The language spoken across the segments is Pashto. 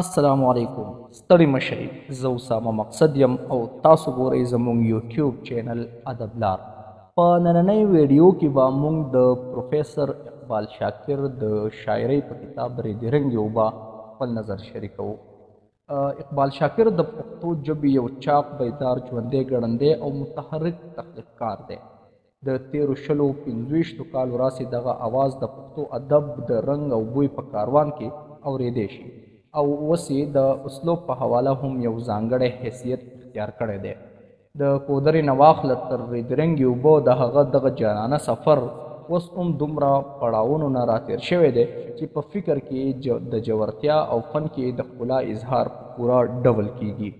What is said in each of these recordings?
السلام علیکم ستړي مشئ زه اسامه مقصد یم او تاسو ګورئ زموږ یوټیوب چینل ادبلار په نننۍ ویډیو کې به موږ د پروفیسور اقبال شاکر د شاعرۍ په کتاب ریګې رنګې اوبه خپل نظر شریکوو اقبال شاکر د پښتو ژبې یو چاغ بیدار ژوندی ګړندی او متحرک تخلیقکار دی د تېرو شلو پنځویشتو کالو راسې دغه اواز د پښتو ادب د رنګ او بوی په کاروان کې اورېدی شي او اوس یې د اسلوب په حواله هم یو ځانګړی حیثیت اختیار کړی دی. د کودرې نه واخله تر ریدرنګې اوبه د هغه دغه جانانه سفر اوس هم دومره پړاوونو نه راتېر شوی دی چې په فکر کې یې د ژورتیا او فن کې یې د ښکلا اظهار په پوره ډول کېږي.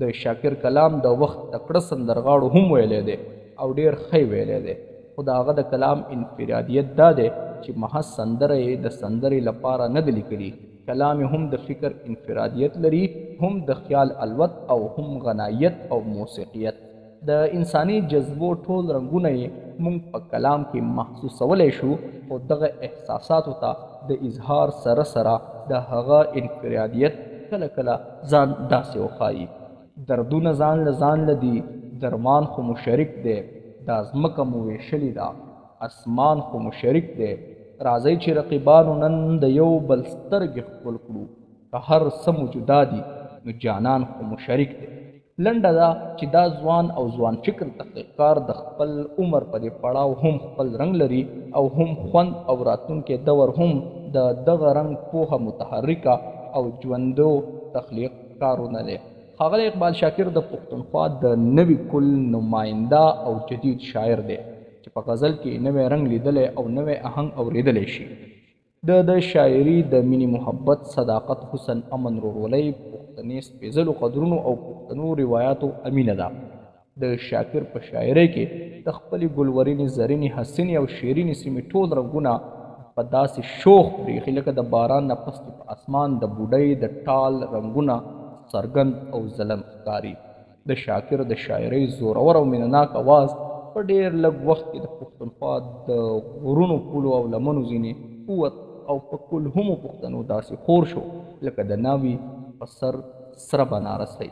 د شاکر کلام د وخت تکړه سندرغاړو هم ویلی دی او ډېر ښه یې ویلی دی، خو د هغه د کلام انفرادیت دا دی چې محض سندره یې د سندرې له پاره نه ده لیکلي، کلام یې هم د فکر انفرادیت لري، هم د خیال الوت او هم غنایت او موسیقیت. د انساني جذبو ټول رنګونه یې موږ په کلام کې محسوسولی شو، خو دغه احساساتو ته د اظهار سره سره د هغه انفرادیت کله کله ځان داسې وښايي. دردونه ځانله ځانله دي، درمان خو مو شریک دی، دا ځمکه مو وېشلې ده، اسمان خو مو شریک دی، راځئ چې رقیبانو نن د یو بل سترګې ښکل کړو، که هر څه مو جدا دي، نو جانان خو مو شریک دی. لنډه دا چې دا ځوان او ځوان فکر تحقیقکار د خپل عمر په دې پړاو هم خپل رنګ لري او هم خوند او راتلونکی دور هم د دغه رنګ پوهه متحرکه او ژوندو تخلیق کارونه دی. ښاغلی اقبال شاکر د پښتونخوا د نوي کل نماینده او جدید شاعر دی چې په غزل کې یې نوی رنګ لیدلی او نوی اهنګ اورېدلی شي. د د شاعري د میني محبت صداقت حسن امن رورولۍ پښتنې سپېځلو قدرونو او پښتنو روایاتو امینه ده د شاکر په شاعرۍ کې د خپلې ګلورینې زرینې حسینې او شیرینې سیمې ټول رنګونه په داسې شوخ بریښي لکه د باران نه پس چې په اسمان د بوډۍ د ټال رنګونه څرګند او ځلند ښکاري. د شاکر د شاعرۍ زورور او مینه ناک اواز په ډېر لږ وخت کې د پښتونخوا د غرونو پولو او لمنو ځینې ووت او په کلهمو پښتنو داسې خور شو لکه د ناوي په سر سره بنارسۍ.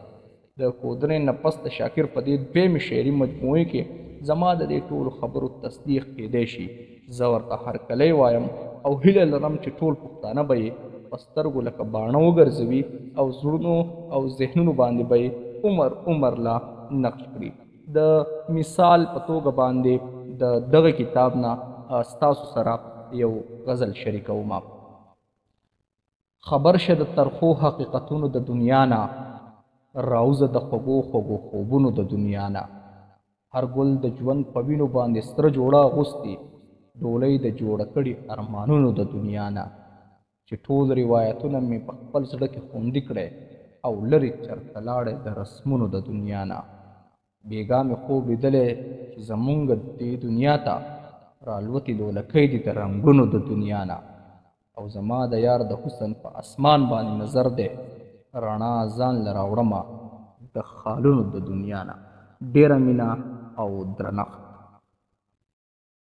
د کودرې نه پس د شاکر په دې دویمې شعري مجموعې کې زما د دې ټولو خبرو تصدیق کېدای شي، زه ورته هرکلی وایم او هیله لرم چې ټول پښتانه به یې په سترګو لکه باڼه وګرځوي او زړونو او ذهنونو باندې به یې عمر عمر لا نقش کړي. د مثال په توګه باندې د دغه کتاب نه ستاسو سره یو غزل شریکوم. خبر شه د ترخو حقیقتونو د دنیا نه راوځه د خوږو خوږو خوبونو د دنیا نه هر ګل د ژوند په وینو باندې سره جوړه اغوستې ډولۍ د جوړه کړي ارمانونو د دنیا نه چې ټول روایتونه مې په خپل زړه کې خوندي کړی او لرې چرته لاړی د رسمونو د دنیا نه. بیګا مې خوب لیدلی چې زمونږ دې دنیا ته رالوتې لولکۍ دي د رنګونو د دنیا نه او زما د یار د حسن په اسمان باندې نظر دی رڼا ځان له راوړمه د خالونو د دنیا نه ډیره مینه او درنښت.